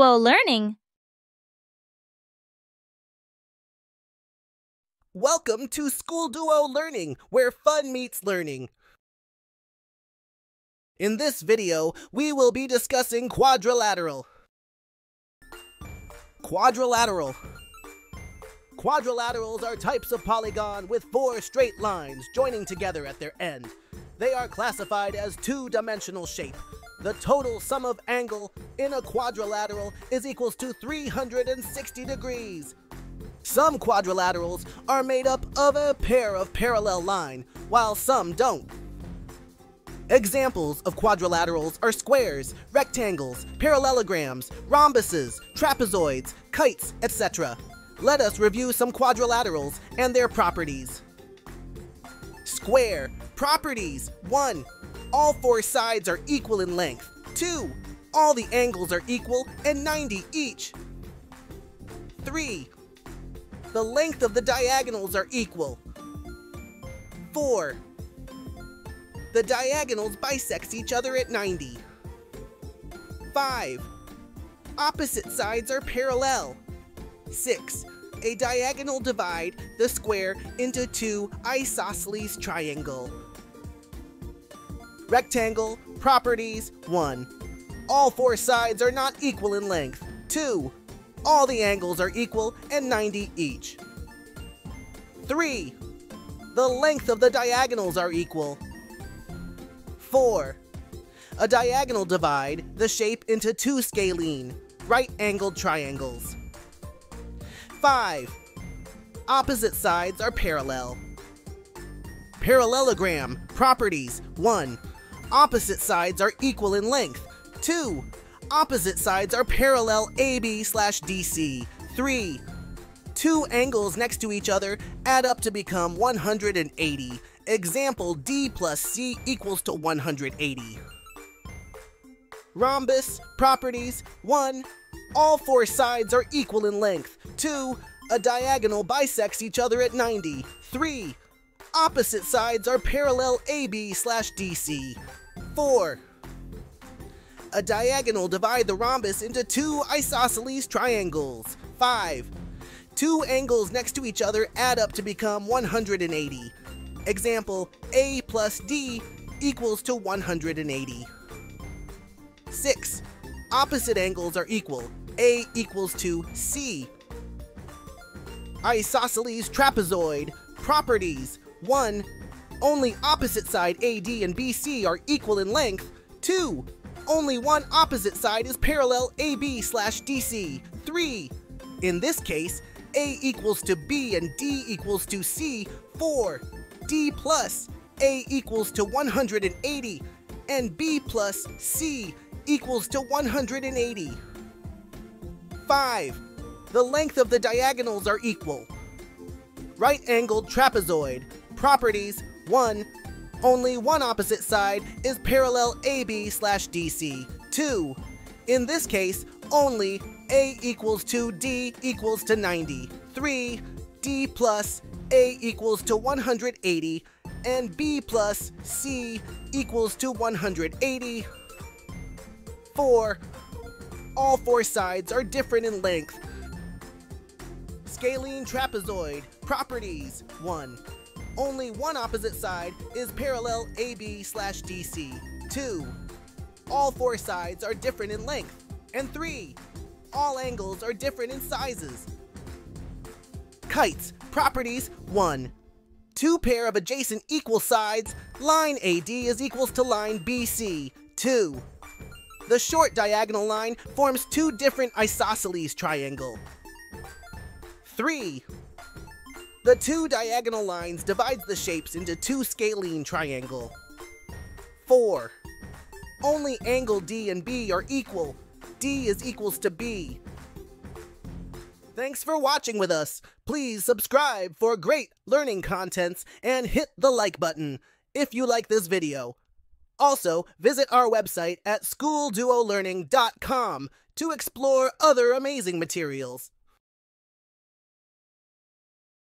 Duo Learning. Welcome to Skool Duo Learning, where fun meets learning. In this video, we will be discussing quadrilateral. Quadrilateral. Quadrilaterals are types of polygon with four straight lines joining together at their end. They are classified as two-dimensional shape. The total sum of angle in a quadrilateral is equals to 360 degrees. Some quadrilaterals are made up of a pair of parallel line, while some don't. Examples of quadrilaterals are squares, rectangles, parallelograms, rhombuses, trapezoids, kites, etc. Let us review some quadrilaterals and their properties. Square. Properties. 1. All four sides are equal in length. 2. All the angles are equal and 90 each. 3. The length of the diagonals are equal. 4. The diagonals bisect each other at 90. 5. Opposite sides are parallel. 6. A diagonal divide the square into two isosceles triangle. Rectangle, properties, 1. All four sides are not equal in length. 2. All the angles are equal and 90 each. 3. The length of the diagonals are equal. 4. A diagonal divide the shape into two scalene, right-angled triangles. 5. Opposite sides are parallel. Parallelogram properties 1. Opposite sides are equal in length. 2. Opposite sides are parallel AB slash DC. 3. Two angles next to each other add up to become 180. Example D plus C equals to 180. Rhombus, properties, 1. All four sides are equal in length. 2. A diagonal bisects each other at 90. 3. Opposite sides are parallel AB slash DC. 4. A diagonal divide the rhombus into two isosceles triangles. 5. Two angles next to each other add up to become 180. Example, A plus D equals to 180. 6. Opposite angles are equal. A equals to C. Isosceles trapezoid. Properties. 1. Only opposite side AD and BC are equal in length. 2. Only one opposite side is parallel AB slash DC. 3. In this case, A equals to B and D equals to C. 4. D plus A equals to 180 and B plus C equals to 180. 5. The length of the diagonals are equal. Right-angled trapezoid. Properties 1. Only one opposite side is parallel AB slash DC. 2. In this case, only A equals to D equals to 90. 3. D plus A equals to 180 and B plus C equals to 180. 4. All four sides are different in length. Scalene trapezoid. Properties. 1. Only one opposite side is parallel AB slash DC. 2. All four sides are different in length. And 3. All angles are different in sizes. Kites. Properties. 1. Two pair of adjacent equal sides, line AD is equals to line BC. 2. The short diagonal line forms two different isosceles triangle. 3. The two diagonal lines divides the shapes into two scalene triangle. 4. Only angle D and B are equal. D is equals to B. Thanks for watching with us. Please subscribe for great learning contents and hit the like button if you like this video. Also, visit our website at skoolduolearning.com to explore other amazing materials.